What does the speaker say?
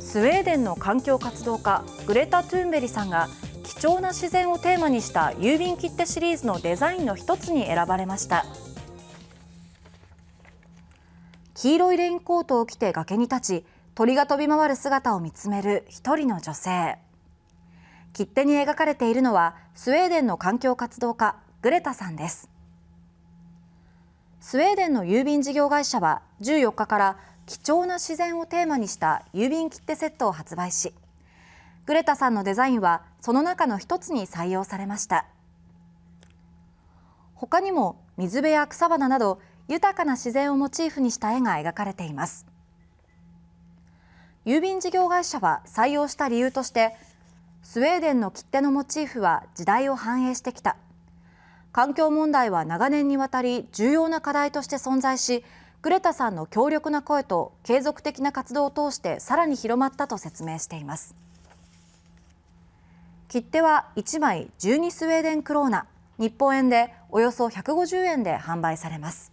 スウェーデンの環境活動家グレタ・トゥーンベリさんが貴重な自然をテーマにした郵便切手シリーズのデザインの一つに選ばれました。黄色いレインコートを着て崖に立ち鳥が飛び回る姿を見つめる一人の女性。切手に描かれているのはスウェーデンの環境活動家グレタさんです。スウェーデンの郵便事業会社は14日から貴重な自然をテーマにした郵便切手セットを発売しグレタさんのデザインはその中の一つに採用されました。他にも水辺や草花など豊かな自然をモチーフにした絵が描かれています。郵便事業会社は採用した理由としてスウェーデンの切手のモチーフは時代を反映してきた。環境問題は長年にわたり重要な課題として存在しグレタさんの強力な声と継続的な活動を通してさらに広まったと説明しています。切手は1枚12スウェーデンクローナ。日本円でおよそ150円で販売されます。